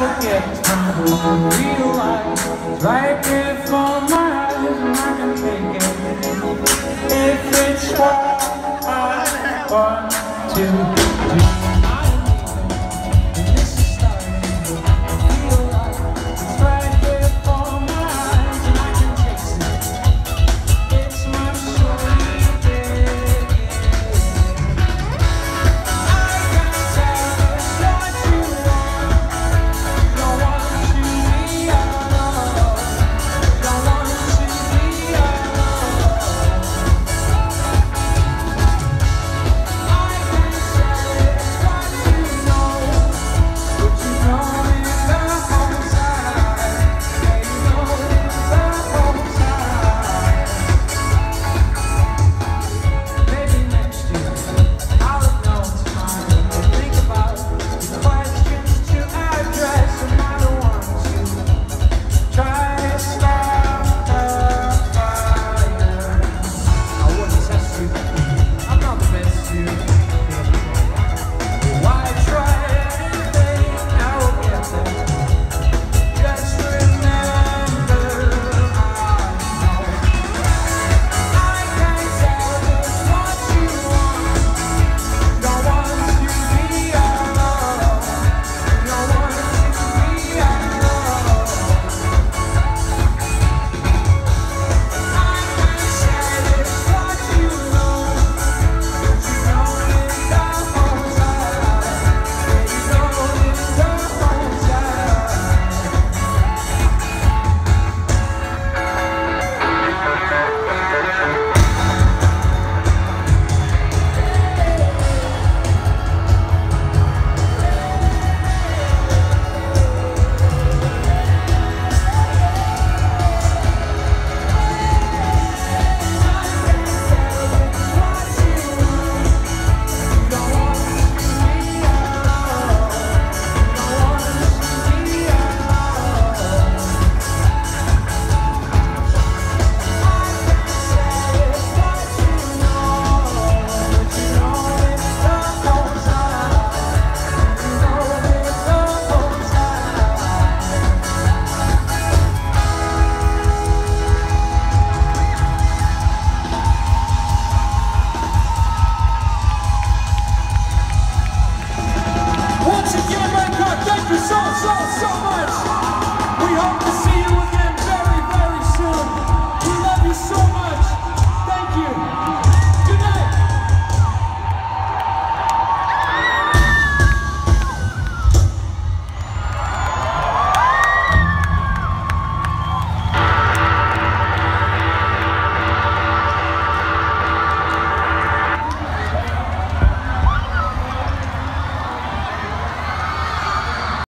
will get real life realize right before my eyes and I can take it if it's what I want to do.